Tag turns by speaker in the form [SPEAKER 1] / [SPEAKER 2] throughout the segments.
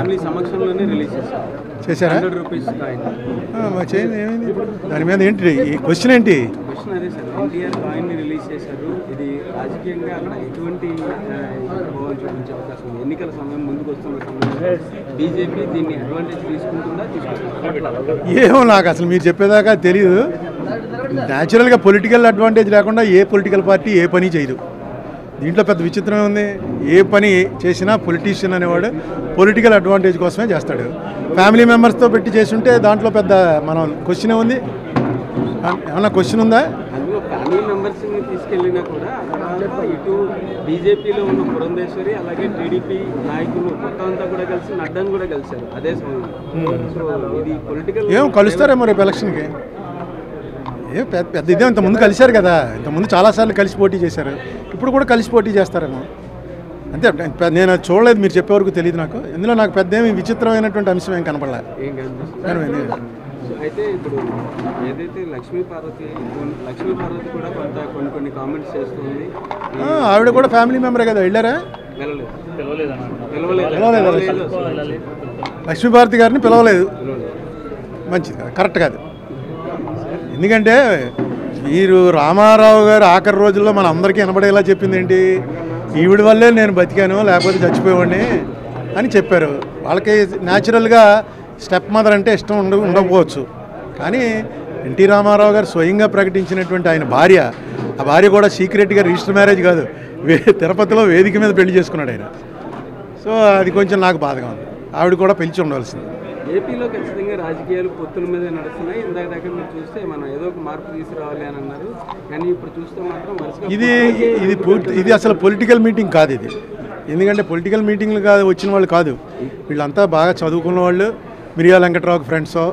[SPEAKER 1] Family సమక్షంలోనే release చేశారు.
[SPEAKER 2] చేశారా?
[SPEAKER 1] రూపీస్
[SPEAKER 2] చేయండి ఏమైంది? దాని మీద ఏంటి ఈ క్వశ్చన్ ఏంటి?
[SPEAKER 1] క్వశ్చన్ అదే సార్ ఎన్టీఆర్ రిలీజ్ చేశారు. ఇది రాజకీయంగా అక్కడ ఎటువంటి ప్రభావం చూపించే అవకాశం ఉంది. ఎన్నికల సమయం ముందుకు వస్తున్న సమయంలో బీజేపీ దీన్ని అడ్వాంటేజ్ తీసుకుంటుందా తీసుకుంటుందా?
[SPEAKER 2] ఏమో నాకు అసలు మీరు చెప్పేదాకా తెలియదు న్యాచురల్గా పొలిటికల్ అడ్వాంటేజ్ లేకుండా ఏ పొలిటికల్ పార్టీ ఏ పని చేయదు. దీంట్లో పెద్ద విచిత్రం ఉంది. ఏ పని చేసినా పొలిటీషియన్ అనేవాడు పొలిటికల్ అడ్వాంటేజ్ కోసమే చేస్తాడు. ఫ్యామిలీ మెంబర్స్తో పెట్టి చేస్తుంటే దాంట్లో పెద్ద మనం క్వశ్చన్ ఉంది. ఏమన్నా క్వశ్చన్ ఉందా?
[SPEAKER 1] అందులో ఫ్యామిలీ మెంబర్స్ని తీసుకెళ్ళినా కూడా అక్కడ ఇటు బీజేపీలో ఉన్న పురంధేశ్వరి అలాగే టీడీపీ నాయకులు మొత్తం అంతా కూడా కలిసి నడ్డాను కూడా కలిశారు. అదే సమయంలో. సో ఇది పొలిటికల్
[SPEAKER 2] ఏం కలుస్తారేమో రేపు ఎలక్షన్కి ఏ పెద్ద పెద్ద ఇదే ఇంత ముందు కలిశారు కదా. ఇంత ముందు చాలాసార్లు కలిసి పోటీ చేశారు. ఇప్పుడు కూడా కలిసి పోటీ చేస్తారేమో. అంతే నేను అది చూడలేదు మీరు చెప్పే వరకు తెలియదు నాకు. ఇందులో నాకు పెద్ద ఏమి విచిత్రమైనటువంటి అంశం ఏం కనపడలే.
[SPEAKER 1] ఏం కనిపిస్తుంది
[SPEAKER 2] కనపడింది
[SPEAKER 1] సో అయితే ఇప్పుడు ఏదైతే లక్ష్మీ పార్వతి కొన్- లక్ష్మీ పార్వతి కూడా కొంత కొన్ని కొన్ని కామెంట్స్ చేస్తుంది.
[SPEAKER 2] ఆ, ఆవిడ కూడా ఫ్యామిలీ మెంబరే కదా వెళ్ళారా?
[SPEAKER 1] పిలవలేదు
[SPEAKER 2] లక్ష్మీభారతి గారిని పిలవలేదు. మంచిది కరెక్ట్ కాదు. ఎందుకంటే వీరు రామారావు గారు ఆఖరి రోజుల్లో మన అందరికీ వినబడేలా చెప్పింది ఏంటి ఈవిడ వల్లే నేను బతికాను లేకపోతే చచ్చిపోయేవాడిని అని చెప్పారు. వాళ్ళకి న్యాచురల్గా స్టెప్ మదర్ అంటే ఇష్టం ఉండ ఉండకపోవచ్చు. కానీ ఎన్టీ రామారావు గారు స్వయంగా ప్రకటించినటువంటి ఆయన భార్య ఆ భార్య కూడా సీక్రెట్గా రిజిస్టర్ మ్యారేజ్ కాదు వే తిరుపతిలో వేదిక మీద పెళ్ళి చేసుకున్నాడు ఆయన. సో అది కొంచెం నాకు బాధగా ఉంది. ఆవిడ కూడా పిలిచి ఉండవలసింది
[SPEAKER 1] ఏపీలో ఖచ్చితంగా రాజకీయాలు పొత్తుల మీద నడుస్తున్నాయి. ఇందాక దాకా మీరు చూస్తే మనం ఏదో ఒక మార్పు తీసుకురావాలి అని అన్నారు. కానీ ఇప్పుడు చూస్తే మాత్రం
[SPEAKER 2] ఇది ఇది ఇది అసలు పొలిటికల్ మీటింగ్ కాదు ఇది. ఎందుకంటే పొలిటికల్ మీటింగ్లు కాదు వచ్చిన వాళ్ళు కాదు. వీళ్ళంతా బాగా చదువుకున్న వాళ్ళు. మిరియా వెంకట్రావుకి ఫ్రెండ్సో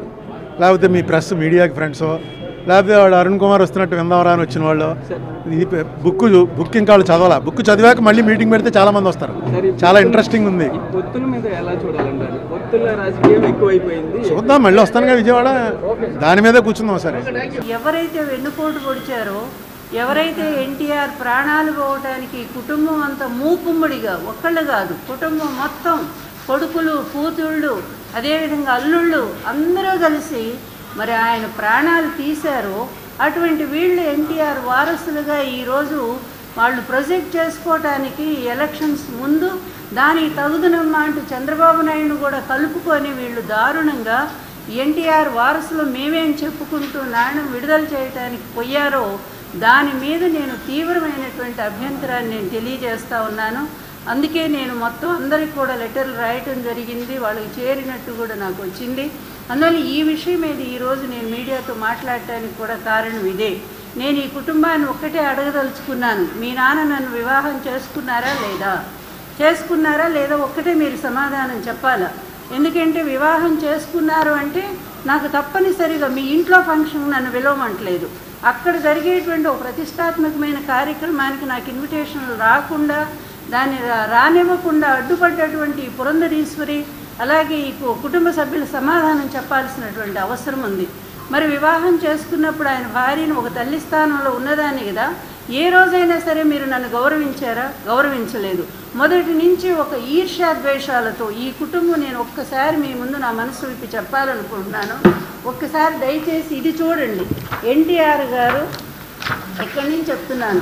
[SPEAKER 2] లేకపోతే మీ ప్రెస్ మీడియాకి ఫ్రెండ్సో లేకపోతే వాడు అరుణ్ కుమార్ వస్తున్నట్టు విందామరా అని వచ్చిన వాళ్ళు. ఇది బుక్ బుక్ ఇంకా వాళ్ళు చదవాలా? బుక్ చదివాక మళ్ళీ మీటింగ్ పెడితే చాలా మంది వస్తారు. చాలా ఇంట్రెస్టింగ్ ఉంది.
[SPEAKER 1] రాజకీయం ఎక్కువైపోయింది.
[SPEAKER 2] చూద్దాం మళ్ళీ వస్తానుగా విజయవాడ. దాని మీదే కూర్చుందాం సరే
[SPEAKER 3] ఎవరైతే వెన్నుపోటు పొడిచారో ఎవరైతే ఎన్టీఆర్ ప్రాణాలు పోవటానికి కుటుంబం అంతా మూకుమ్మడిగా ఒక్కళ్ళు కాదు కుటుంబం మొత్తం కొడుకులు కూతుళ్ళు అదేవిధంగా అల్లుళ్ళు అందరూ కలిసి మరి ఆయన ప్రాణాలు తీశారో. అటువంటి వీళ్ళు ఎన్టీఆర్ వారసులుగా ఈరోజు వాళ్ళు ప్రొజెక్ట్ చేసుకోవటానికి ఎలక్షన్స్ ముందు దానికి తగుదనమ్మా అంటూ చంద్రబాబు నాయుడు కూడా కలుపుకొని వీళ్ళు దారుణంగా ఎన్టీఆర్ వారసులు మేమేం చెప్పుకుంటూ నాణ్యం విడుదల చేయటానికి పోయారో దాని మీద నేను తీవ్రమైనటువంటి అభ్యంతరాన్ని నేను తెలియజేస్తూ ఉన్నాను. అందుకే నేను మొత్తం అందరికి కూడా లెటర్లు రాయటం జరిగింది. వాళ్ళకి చేరినట్టు కూడా నాకు వచ్చింది. అందువల్ల ఈ విషయం మీద ఈరోజు నేను మీడియాతో మాట్లాడటానికి కూడా కారణం ఇదే. నేను ఈ కుటుంబాన్ని ఒక్కటే అడగదలుచుకున్నాను. మీ నాన్న నన్ను వివాహం చేసుకున్నారా లేదా? చేసుకున్నారా లేదా ఒక్కటే మీరు సమాధానం చెప్పాలా? ఎందుకంటే వివాహం చేసుకున్నారు అంటే నాకు తప్పనిసరిగా మీ ఇంట్లో ఫంక్షన్ నన్ను పిలవమంటలేదు. అక్కడ జరిగేటువంటి ఒక ప్రతిష్టాత్మకమైన కార్యక్రమానికి నాకు ఇన్విటేషన్లు రాకుండా దాన్ని రా- రానివ్వకుండా అడ్డుపడ్డటువంటి పురంధరీశ్వరి అలాగే ఈ కుటుంబ సభ్యుల సమాధానం చెప్పాల్సినటువంటి అవసరం ఉంది. మరి వివాహం చేసుకున్నప్పుడు ఆయన భార్యను ఒక తల్లి స్థానంలో ఉన్నదాన్ని కదా ఏ రోజైనా సరే మీరు నన్ను గౌరవించారా? గౌరవించలేదు. మొదటి నుంచి ఒక ఈర్ష్యా ద్వేషాలతో ఈ కుటుంబం నేను ఒక్కసారి మీ ముందు నా మనసు విప్పి చెప్పాలనుకుంటున్నాను. ఒక్కసారి దయచేసి ఇది చూడండి. ఎన్టీఆర్ గారు ఎక్కడి నుంచి చెప్తున్నాను?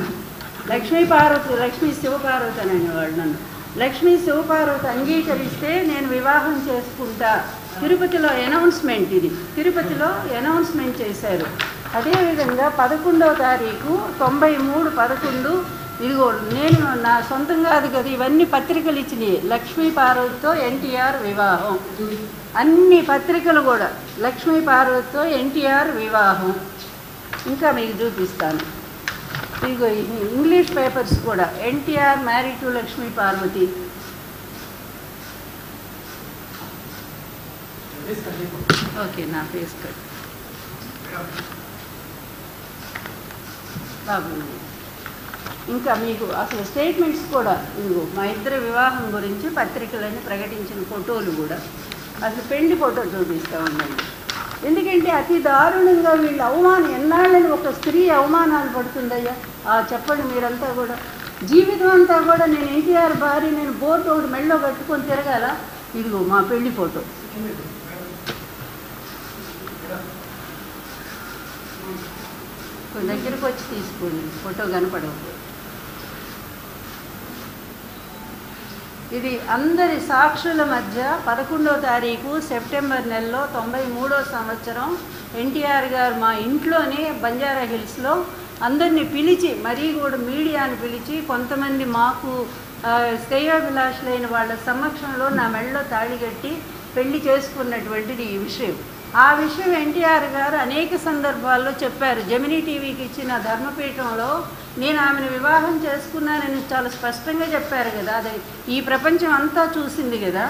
[SPEAKER 3] లక్ష్మీ పార్వతి లక్ష్మీ శివపార్వతి అని వాడు నన్ను. లక్ష్మీ శివపార్వతి అంగీకరిస్తే నేను వివాహం చేసుకుంటా. తిరుపతిలో అనౌన్స్మెంట్ ఇది. తిరుపతిలో అనౌన్స్మెంట్ చేశారు. అదేవిధంగా పదకొండవ తారీఖు తొంభై మూడు పదకొండు. ఇదిగో నేను నా సొంతంగా అది కదా ఇవన్నీ పత్రికలు ఇచ్చినాయి. లక్ష్మీ పార్వతితో ఎన్టీఆర్ వివాహం. అన్ని పత్రికలు కూడా లక్ష్మీ పార్వతితో ఎన్టీఆర్ వివాహం. ఇంకా మీకు చూపిస్తాను. ఇదిగో ఇంగ్లీష్ పేపర్స్ కూడా. NTR marry to Lakshmi Parvathi. Okay నా ఫేస్ కట్ ఇంకా మీకు అసలు స్టేట్మెంట్స్ కూడా ఇదిగో మా ఇద్దరి వివాహం గురించి పత్రికలని ప్రకటించిన ఫోటోలు కూడా. అసలు పెళ్ళి ఫోటో చూపిస్తూ ఉండండి. ఎందుకంటే అతి దారుణంగా వీళ్ళు అవమానం ఎన్నాళ్ళని ఒక స్త్రీ అవమానాలు పడుతుందయ్యా? ఆ చెప్పండి మీరంతా కూడా. జీవితం అంతా కూడా నేను ఎన్టీఆర్ భార్య నేను బోర్డు ఒకటి మెళ్ళో కట్టుకొని తిరగాల? ఇదిగో మా పెళ్ళి ఫోటో. దగ్గరకు వచ్చి తీసుకోండి ఫోటో కనపడవు. ఇది అందరి సాక్షుల మధ్య పదకొండో తారీఖు సెప్టెంబర్ నెలలో తొంభై మూడో సంవత్సరం ఎన్టీఆర్ గారు మా ఇంట్లోనే బంజారా హిల్స్లో అందరినీ పిలిచి మరీ కూడా మీడియాను పిలిచి కొంతమంది మాకు శ్రేయాభిలాషులైన వాళ్ళ సమక్షంలో నా మెడలో తాళి కట్టి పెళ్ళి చేసుకున్నటువంటిది ఈ విషయం. ఆ విషయం ఎన్టీఆర్ గారు అనేక సందర్భాల్లో చెప్పారు. జమినీ టీవీకి ఇచ్చిన ధర్మపీఠంలో నేను ఆమెను వివాహం చేసుకున్నానని చాలా స్పష్టంగా చెప్పారు కదా. అది ఈ ప్రపంచం అంతా చూసింది కదా.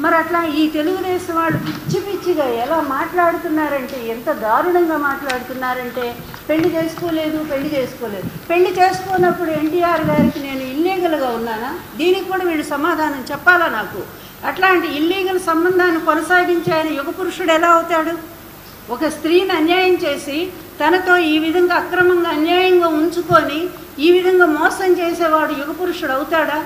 [SPEAKER 3] మరి అట్లా ఈ తెలుగుదేశం వాళ్ళు పిచ్చి పిచ్చిగా ఎలా మాట్లాడుతున్నారంటే ఎంత దారుణంగా మాట్లాడుతున్నారంటే పెళ్ళి చేసుకోలేదు పెళ్ళి చేసుకోలేదు. పెళ్ళి చేసుకున్నప్పుడు ఎన్టీఆర్ గారికి నేను ఇల్లీగల్గా ఉన్నానా? దీనికి కూడా వీళ్ళు సమాధానం చెప్పాలా నాకు? అట్లాంటి ఇల్లీగల్ సంబంధాన్ని కొనసాగించే ఆయన యుగ పురుషుడు ఎలా అవుతాడు? ఒక స్త్రీని అన్యాయం చేసి తనతో ఈ విధంగా అక్రమంగా అన్యాయంగా ఉంచుకొని ఈ విధంగా మోసం చేసేవాడు యుగ పురుషుడు అవుతాడా?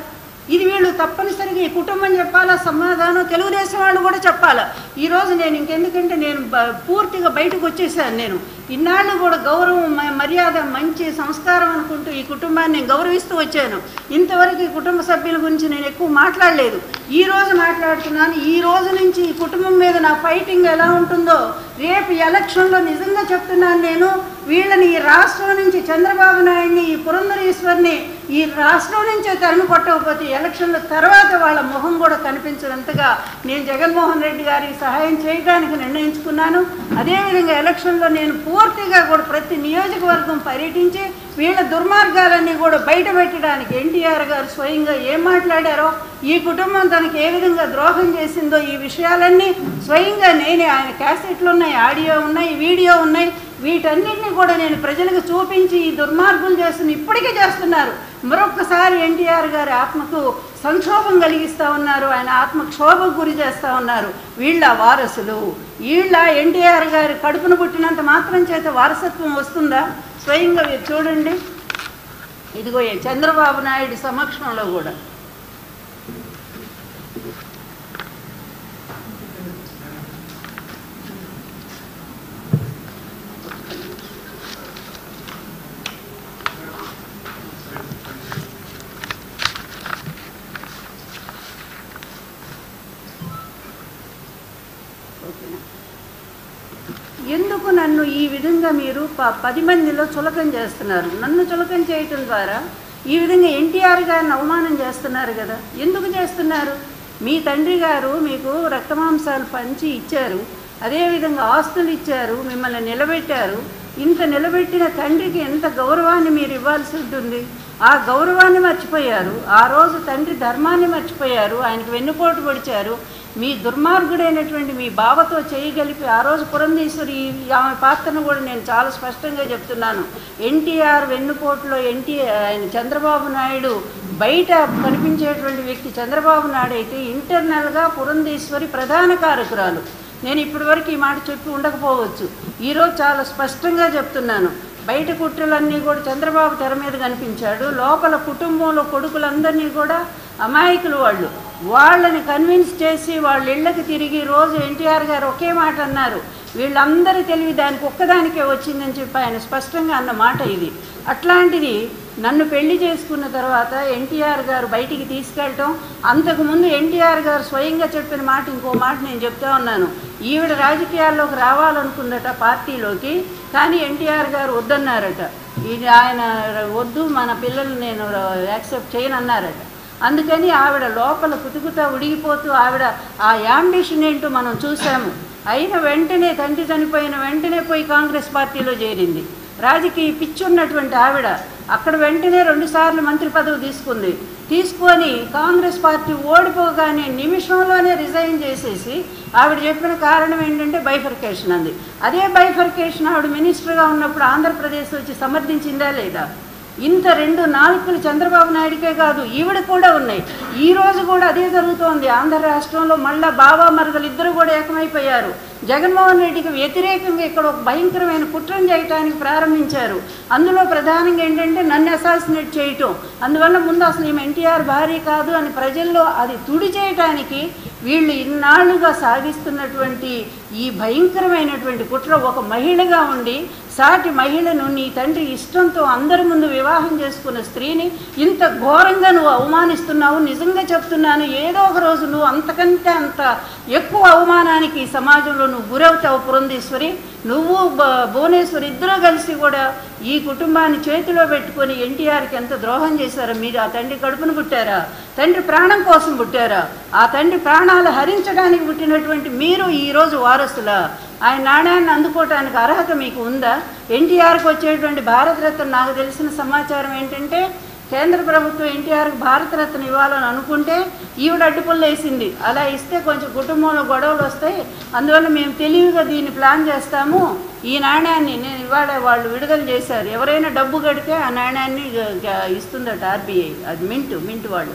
[SPEAKER 3] ఇది వీళ్ళు తప్పనిసరిగా ఈ కుటుంబం చెప్పాలా? సమాధానం తెలుగుదేశం వాళ్ళు కూడా చెప్పాలా? ఈరోజు నేను ఇంకెందుకంటే నేను బ- పూర్తిగా బయటకు వచ్చేసాను నేను. ఇన్నాళ్ళు కూడా గౌరవం మర్యాద మంచి సంస్కారం అనుకుంటూ ఈ కుటుంబాన్ని గౌరవిస్తూ వచ్చాను. ఇంతవరకు ఈ కుటుంబ సభ్యుల గురించి నేను ఎక్కువ మాట్లాడలేదు. ఈ రోజు మాట్లాడుతున్నాను. ఈ రోజు నుంచి ఈ కుటుంబం మీద నా ఫైటింగ్ ఎలా ఉంటుందో రేపు ఎలక్షన్లో నిజంగా చెప్తున్నాను నేను. వీళ్ళని ఈ రాష్ట్రం నుంచి చంద్రబాబు నాయుడిని ఈ పురంధరేశ్వరిని ఈ రాష్ట్రం నుంచే తరిమి కొట్టకపోతే ఎలక్షన్ల తర్వాత వాళ్ళ మొహం కూడా కనిపించినంతగా నేను జగన్మోహన్ రెడ్డి గారికి సహాయం చేయడానికి నిర్ణయించుకున్నాను. అదేవిధంగా ఎలక్షన్లో నేను పూర్తిగా కూడా ప్రతి నియోజకవర్గం పర్యటించి వీళ్ళ దుర్మార్గాలన్నీ కూడా బయట పెట్టడానికి ఎన్టీఆర్ గారు స్వయంగా ఏం మాట్లాడారో ఈ కుటుంబం తనకి ఏ విధంగా ద్రోహం చేసిందో ఈ విషయాలన్నీ స్వయంగా నేనే ఆయన క్యాసెట్లు ఉన్నాయి ఆడియో ఉన్నాయి వీడియో ఉన్నాయి. వీటన్నిటిని కూడా నేను ప్రజలకు చూపించి ఈ దుర్మార్గులు చేస్తున్న ఇప్పటికే చేస్తున్నారు. మరొక్కసారి ఎన్టీఆర్ గారి ఆత్మకు సంక్షోభం కలిగిస్తూ ఉన్నారు. ఆయన ఆత్మ క్షోభకు గురి చేస్తూ ఉన్నారు. వీళ్ళ వారసులు. వీళ్ళ ఎన్టీఆర్ గారి కడుపును పుట్టినంత మాత్రం చేత వారసత్వం వస్తుందా? స్వయంగా మీరు చూడండి. ఇదిగో చంద్రబాబు నాయుడు సమక్షంలో కూడా ఓకేనా ఎందుకు నన్ను ఈ విధంగా మీరు ప పది మందిలో చులకం చేస్తున్నారు. నన్ను చులకం చేయటం ద్వారా ఈ విధంగా ఎన్టీఆర్ గారిని అవమానం చేస్తున్నారు కదా. ఎందుకు చేస్తున్నారు? మీ తండ్రి గారు మీకు రక్తమాంసాలు పంచి ఇచ్చారు. అదేవిధంగా ఆస్తులు ఇచ్చారు. మిమ్మల్ని నిలబెట్టారు. ఇంత నిలబెట్టిన తండ్రికి ఎంత గౌరవాన్ని మీరు ఇవ్వాల్సి ఉంటుంది? ఆ గౌరవాన్ని మర్చిపోయారు. ఆ రోజు తండ్రి ధర్మాన్ని మర్చిపోయారు. ఆయనకు వెన్నుపోటు పొడిచారు. మీ దుర్మార్గుడైనటువంటి మీ బావతో చేయగలిపి ఆ రోజు పురంధేశ్వరి ఆమె పాత్రను కూడా నేను చాలా స్పష్టంగా చెప్తున్నాను. ఎన్టీఆర్ వెన్నుపోటులో ఎన్టీఆర్ ఆయన చంద్రబాబు నాయుడు బయట కనిపించేటువంటి వ్యక్తి చంద్రబాబు నాయుడు అయితే ఇంటర్నల్గా పురంధేశ్వరి ప్రధాన కారకురాలు. నేను ఇప్పటివరకు ఈ మాట చెప్పి ఉండకపోవచ్చు. ఈరోజు చాలా స్పష్టంగా చెప్తున్నాను. బయట కుట్రలన్నీ కూడా చంద్రబాబు తెర మీద కనిపించాడు. లోపల కుటుంబంలో కొడుకులందరినీ కూడా అమాయకులు వాళ్ళు. వాళ్ళని కన్విన్స్ చేసి వాళ్ళ ఇళ్ళకి తిరిగి రోజు ఎన్టీఆర్ గారు ఒకే మాట అన్నారు. వీళ్ళందరి తెలివి దానికి ఒక్కదానికే వచ్చిందని చెప్పి ఆయన స్పష్టంగా అన్న మాట ఇది. అట్లాంటిది నన్ను పెళ్ళి చేసుకున్న తర్వాత ఎన్టీఆర్ గారు బయటికి తీసుకెళ్ళటం అంతకుముందు ఎన్టీఆర్ గారు స్వయంగా చెప్పిన మాట ఇంకో మాట నేను చెప్తా ఉన్నాను. ఈవిడ రాజకీయాల్లోకి రావాలనుకుందట పార్టీలోకి కానీ ఎన్టీఆర్ గారు వద్దన్నారట. ఇది ఆయన వద్దు మన పిల్లలు నేను యాక్సెప్ట్ చేయనన్నారట. అందుకని ఆవిడ లోపల కుతుకుతా ఉడిగిపోతూ ఆవిడ ఆ యాంబిషన్ ఏంటో మనం చూసాము అయిన వెంటనే తండ్రి చనిపోయిన వెంటనే పోయి కాంగ్రెస్ పార్టీలో చేరింది. రాజకీయ పిచ్చున్నటువంటి ఆవిడ అక్కడ వెంటనే రెండుసార్లు మంత్రి పదవి తీసుకుంది. తీసుకొని కాంగ్రెస్ పార్టీ ఓడిపోగానే నిమిషంలోనే రిజైన్ చేసేసి ఆవిడ చెప్పిన కారణం ఏంటంటే బైఫర్కేషన్ అంది. అదే బైఫర్కేషన్ ఆవిడ మినిస్టర్గా ఉన్నప్పుడు ఆంధ్రప్రదేశ్ వచ్చి సమర్థించిందా లేదా? ఇంత రెండు నాలుకలు చంద్రబాబు నాయుడికే కాదు ఈవిడ కూడా ఉన్నాయి. ఈ రోజు కూడా అదే జరుగుతోంది. ఆంధ్ర రాష్ట్రంలో మళ్ళా బాబా మరదలు ఇద్దరు కూడా ఏకమైపోయారు. జగన్మోహన్ రెడ్డికి వ్యతిరేకంగా ఇక్కడ ఒక భయంకరమైన కుట్రం చేయటానికి ప్రారంభించారు. అందులో ప్రధానంగా ఏంటంటే నన్ను అసాసినేట్ చేయటం. అందువల్ల ముందు అసలు ఈమె ఎన్టీఆర్ భార్య కాదు అని ప్రజల్లో అది తుడి చేయటానికి వీళ్ళు ఇన్నాళ్ళుగా సాగిస్తున్నటువంటి ఈ భయంకరమైనటువంటి కుట్ర ఒక మహిళగా ఉండి సాటి మహిళను నీ తండ్రి ఇష్టంతో అందరి ముందు వివాహం చేసుకున్న స్త్రీని ఇంత ఘోరంగా నువ్వు అవమానిస్తున్నావు నిజంగా చెప్తున్నాను ఏదో ఒక రోజు నువ్వు అంతకంటే అంత ఎక్కువ అవమానానికి ఈ సమాజంలో నువ్వు గురవుతావు పురంధేశ్వరి. నువ్వు భువనేశ్వరి ఇద్దరూ కలిసి కూడా ఈ కుటుంబాన్ని చేతిలో పెట్టుకొని ఎన్టీఆర్కి ఎంత ద్రోహం చేశారో మీరు ఆ తండ్రి కడుపును పుట్టారా? తండ్రి ప్రాణం కోసం పుట్టారా? ఆ తండ్రి ప్రాణాలు హరించడానికి పుట్టినటువంటి మీరు ఈరోజు వారసులా? ఆయన నాణ్యాన్ని అందుకోవటానికి అర్హత మీకు ఉందా? ఎన్టీఆర్కి వచ్చేటువంటి భారతరత్న నాకు తెలిసిన సమాచారం ఏంటంటే కేంద్ర ప్రభుత్వం ఎన్టీఆర్కి భారతరత్న ఇవ్వాలని అనుకుంటే ఈవిడ అడ్డుపుల్ల వేసింది. అలా ఇస్తే కొంచెం కుటుంబంలో గొడవలు వస్తాయి. అందువల్ల మేము తెలివిగా దీన్ని ప్లాన్ చేస్తాము. ఈ నాణ్యాన్ని నేను ఇవాళ వాళ్ళు విడుదల చేశారు. ఎవరైనా డబ్బు కడితే ఆ నాణ్యాన్ని ఇస్తుందట ఆర్బీఐ. అది మింటు మింటు వాళ్ళు.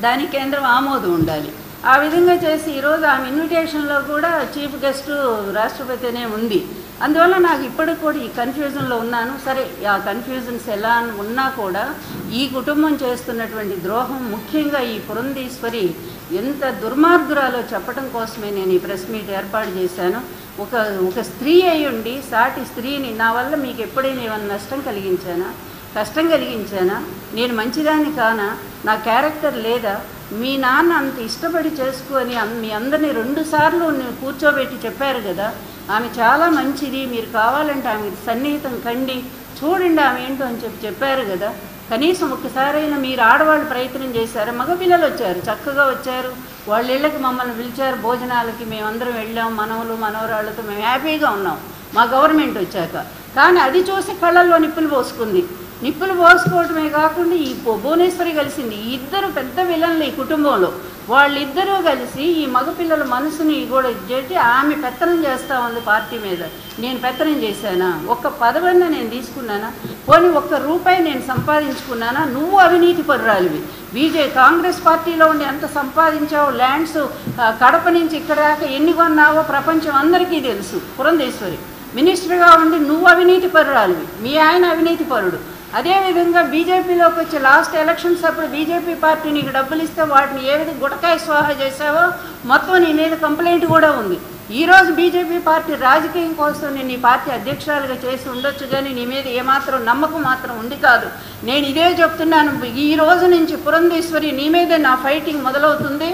[SPEAKER 3] దానికి కేంద్రం ఆమోదం ఉండాలి. ఆ విధంగా చేసి ఈరోజు ఆమె ఇన్విటేషన్లో కూడా చీఫ్ గెస్ట్ రాష్ట్రపతినే ఉంది. అందువల్ల నాకు ఇప్పటికి కూడా ఈ కన్ఫ్యూజన్లో ఉన్నాను. సరే ఆ కన్ఫ్యూజన్స్ ఎలా ఉన్నా కూడా ఈ కుటుంబం చేస్తున్నటువంటి ద్రోహం ముఖ్యంగా ఈ పురంధీశ్వరి ఎంత దుర్మార్గురాలో చెప్పడం కోసమే నేను ఈ ప్రెస్ మీట్ ఏర్పాటు చేశాను. ఒక ఒక స్త్రీ అయి ఉండి సాటి స్త్రీని నా వల్ల మీకు ఎప్పుడైనా ఏమైనా నష్టం కలిగించానా? కష్టం కలిగించానా? నేను మంచిదాన్ని కానా? నా క్యారెక్టర్ లేదా? మీ నాన్న అంత ఇష్టపడి చేసుకొని మీ అందరినీ రెండు సార్లు కూర్చోబెట్టి చెప్పారు కదా. ఆమె చాలా మంచిది మీరు కావాలంటే ఆమె సన్నిహితం కండి చూడండి ఆమె ఏంటో అని చెప్పి చెప్పారు కదా. కనీసం ఒక్కసారైనా మీరు ఆడవాళ్ళు ప్రయత్నం చేశారు? మగపిల్లలు వచ్చారు చక్కగా వచ్చారు. వాళ్ళ ఇళ్ళకి మమ్మల్ని పిలిచారు భోజనాలకి మేమందరం వెళ్ళాం మనవలు మనవరాళ్ళతో మేము హ్యాపీగా ఉన్నాం. మా గవర్నమెంట్ వచ్చాక. కానీ అది చూసి కళ్ళల్లో నిప్పులు పోసుకుంది. నిప్పులు పోసుకోవటమే కాకుండా ఈ భువనేశ్వరి కలిసింది ఈ ఇద్దరు పెద్ద విలన్లు ఈ కుటుంబంలో. వాళ్ళిద్దరూ కలిసి ఈ మగపిల్లల మనసుని కూడా చేసి ఆమె పెత్తనం చేస్తా ఉంది పార్టీ మీద. నేను పెత్తనం చేశానా? ఒక్క పదవన్న నేను తీసుకున్నానా? పోనీ ఒక్క రూపాయి నేను సంపాదించుకున్నానా? నువ్వు అవినీతి పరురాలివి. బీజే కాంగ్రెస్ పార్టీలో ఉండి ఎంత సంపాదించావు ల్యాండ్స్ కడప నుంచి ఇక్కడ దాకా ఎన్ని కొన్నావో ప్రపంచం అందరికీ తెలుసు. పురంధేశ్వరి మినిస్టర్గా ఉండి నువ్వు అవినీతి పరురాలివి. మీ ఆయన అవినీతి పరుడు. అదేవిధంగా బీజేపీలోకి వచ్చి లాస్ట్ ఎలక్షన్స్ అప్పుడు బీజేపీ పార్టీ నీకు డబ్బులు ఇస్తే వాటిని ఏ విధంగా గుటకాయ స్వాహా చేసావో మొత్తం నీ మీద కంప్లైంట్ కూడా ఉంది. ఈ రోజు బీజేపీ పార్టీ రాజకీయం కోసం నేను ఈ పార్టీ అధ్యక్షురాలుగా చేసి ఉండొచ్చు కానీ నీ మీద ఏమాత్రం నమ్మకం మాత్రం ఉంది కాదు. నేను ఇదే చెప్తున్నాను ఈ రోజు నుంచి పురంధేశ్వరి నీ మీదే నా ఫైటింగ్ మొదలవుతుంది.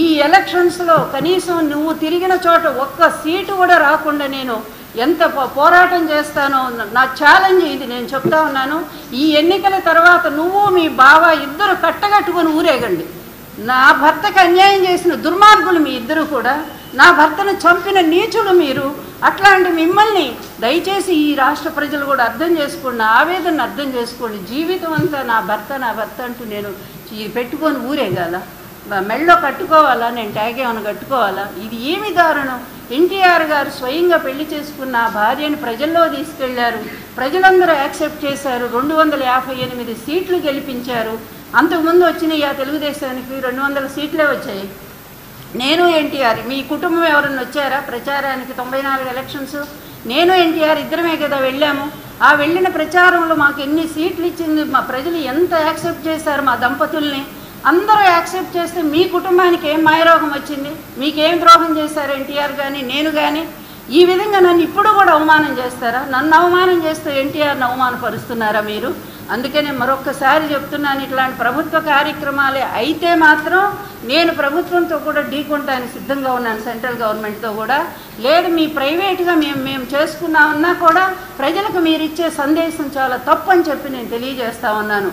[SPEAKER 3] ఈ ఎలక్షన్స్లో కనీసం నువ్వు తిరిగిన చోట ఒక్క సీటు కూడా రాకుండా నేను ఎంత పో- పోరాటం చేస్తానో నా ఛాలెంజ్ ఇది నేను చెప్తా ఉన్నాను ఈ ఎన్నికల తర్వాత నువ్వు మీ బావ ఇద్దరు కట్టగట్టుకొని ఊరేగండి. నా భర్తకు అన్యాయం చేసిన దుర్మార్గులు మీ ఇద్దరు కూడా నా భర్తను చంపిన నీచులు మీరు అట్లాంటి మిమ్మల్ని దయచేసి ఈ రాష్ట్ర ప్రజలు కూడా అర్థం చేసుకోండి నా ఆవేదన అర్థం చేసుకోండి. జీవితం అంతా నా భర్త నా భర్త అంటూ నేను పెట్టుకొని పెట్టుకొని ఊరేగాల? మెళ్ళో కట్టుకోవాలా? నేను ట్యాగ్ ఏమైనా కట్టుకోవాలా? ఇది ఏమి దారుణం? ఎన్టీఆర్ గారు స్వయంగా పెళ్ళి చేసుకున్న భార్యను ప్రజల్లో తీసుకెళ్ళారు. ప్రజలందరూ యాక్సెప్ట్ చేశారు. రెండు వందల యాభై ఎనిమిది సీట్లు గెలిపించారు. అంతకుముందు వచ్చినాయి ఆ తెలుగుదేశానికి రెండు వందల సీట్లే వచ్చాయి. నేను ఎన్టీఆర్. మీ కుటుంబం ఎవరన్నా వచ్చారా? ప్రచారానికి తొంభై నాలుగు ఎలక్షన్స్ నేను ఎన్టీఆర్ ఇద్దరమే కదా వెళ్ళాము. ఆ వెళ్ళిన ప్రచారంలో మాకు ఎన్ని సీట్లు ఇచ్చింది? మా ప్రజలు ఎంత యాక్సెప్ట్ చేశారు మా దంపతుల్ని? అందరూ యాక్సెప్ట్ చేస్తే మీ కుటుంబానికి ఏం మాయరోగం వచ్చింది? మీకేం ద్రోహం చేశారు ఎన్టీఆర్ కానీ నేను కానీ ఈ విధంగా నన్ను ఇప్పుడు కూడా అవమానం చేస్తారా? నన్ను అవమానం చేస్తూ ఎన్టీఆర్ని అవమానపరుస్తున్నారా మీరు? అందుకనే మరొక్కసారి చెప్తున్నాను ఇట్లాంటి ప్రభుత్వ కార్యక్రమాలే అయితే మాత్రం నేను ప్రభుత్వంతో కూడా ఢీకొంటానికి సిద్ధంగా ఉన్నాను సెంట్రల్ గవర్నమెంట్తో కూడా. లేదు మీ ప్రైవేట్గా మేము మేము చేసుకున్నామన్నా కూడా ప్రజలకు మీరు ఇచ్చే సందేశం చాలా తప్పు అని చెప్పి నేను తెలియజేస్తా ఉన్నాను.